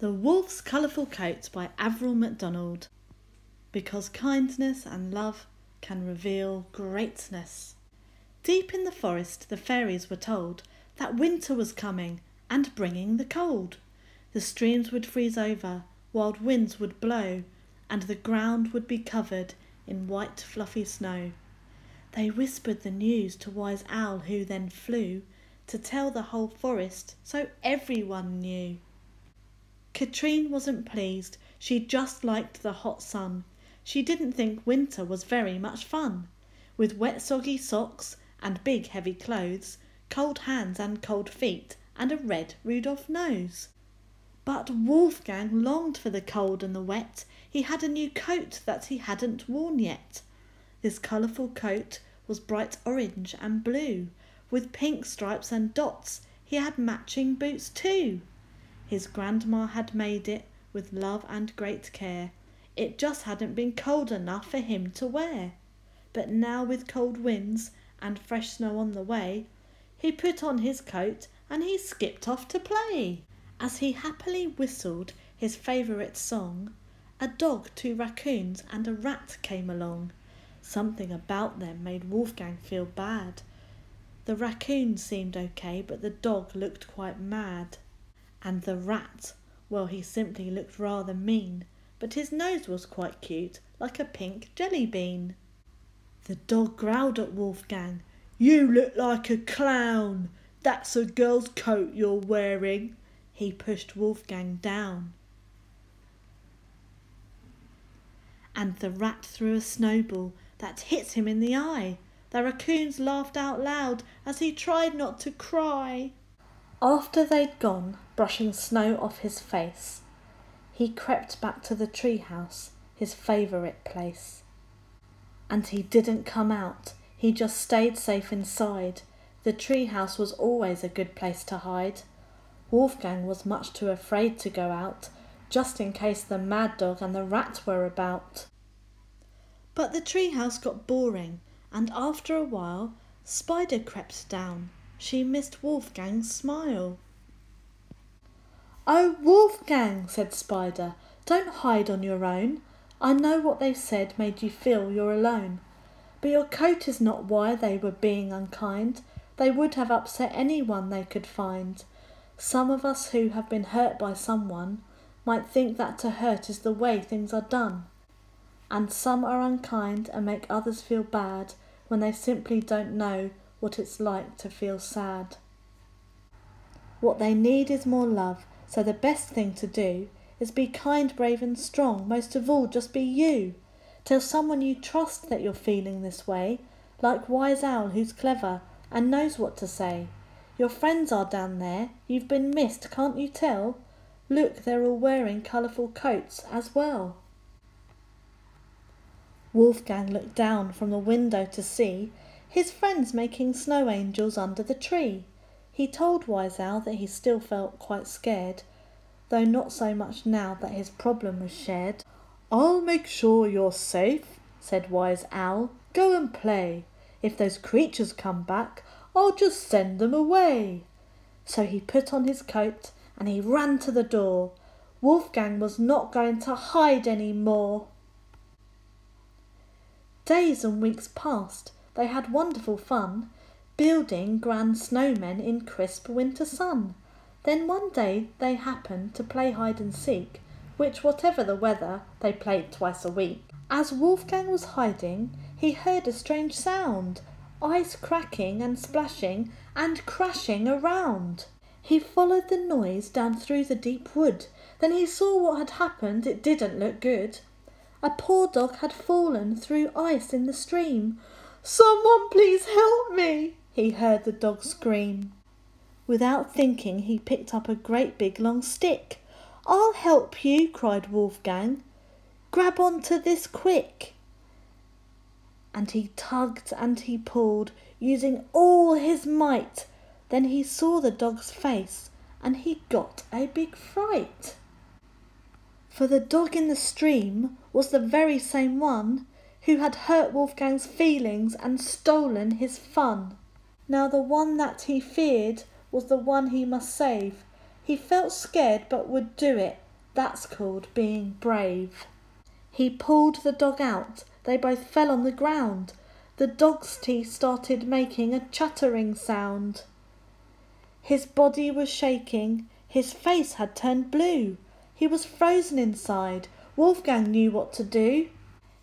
The Wolf's Colourful Coat by Avril MacDonald. Because kindness and love can reveal greatness. Deep in the forest, the fairies were told that winter was coming and bringing the cold. The streams would freeze over, wild winds would blow, and the ground would be covered in white fluffy snow. They whispered the news to Wise Owl, who then flew to tell the whole forest so everyone knew. Katrine wasn't pleased, she just liked the hot sun. She didn't think winter was very much fun. With wet soggy socks and big heavy clothes, cold hands and cold feet, and a red Rudolph nose. But Wolfgang longed for the cold and the wet. He had a new coat that he hadn't worn yet. This colourful coat was bright orange and blue, with pink stripes and dots. He had matching boots too. His grandma had made it with love and great care. It just hadn't been cold enough for him to wear. But now, with cold winds and fresh snow on the way, he put on his coat and he skipped off to play. As he happily whistled his favourite song, a dog, two raccoons, and a rat came along. Something about them made Wolfgang feel bad. The raccoon seemed okay, but the dog looked quite mad. And the rat, well, he simply looked rather mean, but his nose was quite cute, like a pink jelly bean. The dog growled at Wolfgang. You look like a clown. That's a girl's coat you're wearing. He pushed Wolfgang down. And the rat threw a snowball that hit him in the eye. The raccoons laughed out loud as he tried not to cry. After they'd gone, brushing snow off his face, he crept back to the treehouse, his favourite place. And he didn't come out, he just stayed safe inside. The treehouse was always a good place to hide. Wolfgang was much too afraid to go out, just in case the mad dog and the rat were about. But the treehouse got boring, and after a while, Spider crept down she missed Wolfgang's smile. Oh, Wolfgang, said Spider, don't hide on your own. I know what they said made you feel you're alone. But your coat is not why they were being unkind. They would have upset anyone they could find. Some of us who have been hurt by someone might think that to hurt is the way things are done. And some are unkind and make others feel bad when they simply don't know what it's like to feel sad. What they need is more love, so the best thing to do is be kind, brave, and strong. Most of all, just be you. Tell someone you trust that you're feeling this way, like Wise Owl, who's clever and knows what to say. Your friends are down there. You've been missed, can't you tell? Look, they're all wearing colourful coats as well. Wolfgang looked down from the window to see his friends making snow angels under the tree. He told Wise Owl that he still felt quite scared, though not so much now that his problem was shared. I'll make sure you're safe, said Wise Owl. Go and play. If those creatures come back, I'll just send them away. So he put on his coat and he ran to the door. Wolfgang was not going to hide any more. Days and weeks passed they had wonderful fun, building grand snowmen in crisp winter sun. Then one day they happened to play hide and seek, which, whatever the weather, they played twice a week. As Wolfgang was hiding, he heard a strange sound, ice cracking and splashing and crashing around. He followed the noise down through the deep wood. Then he saw what had happened. It didn't look good. A poor dog had fallen through ice in the stream. Someone please help me, he heard the dog scream. Without thinking, he picked up a great big long stick. I'll help you, cried Wolfgang. Grab onto this quick. And he tugged and he pulled, using all his might. Then he saw the dog's face, and he got a big fright. For the dog in the stream was the very same one who had hurt Wolfgang's feelings and stolen his fun. Now the one that he feared was the one he must save. He felt scared but would do it. That's called being brave. He pulled the dog out. They both fell on the ground. The dog's teeth started making a chattering sound. His body was shaking. His face had turned blue. He was frozen inside. Wolfgang knew what to do.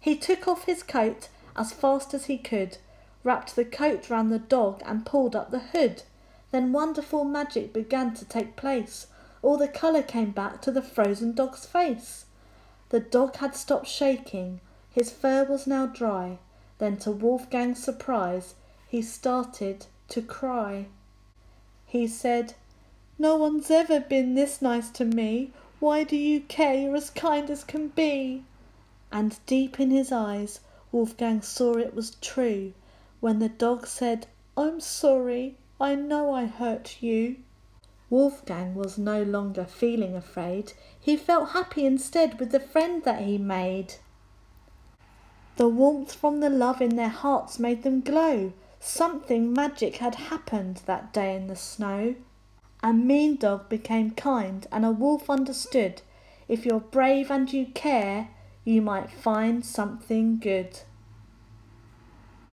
He took off his coat as fast as he could, wrapped the coat round the dog and pulled up the hood. Then wonderful magic began to take place. All the colour came back to the frozen dog's face. The dog had stopped shaking. His fur was now dry. Then, to Wolfgang's surprise, he started to cry. He said, No one's ever been this nice to me. Why do you care? You're as kind as can be. And deep in his eyes, Wolfgang saw it was true. When the dog said, I'm sorry, I know I hurt you. Wolfgang was no longer feeling afraid. He felt happy instead with the friend that he made. The warmth from the love in their hearts made them glow. Something magic had happened that day in the snow. A mean dog became kind, and a wolf understood. If you're brave and you care, you might find something good.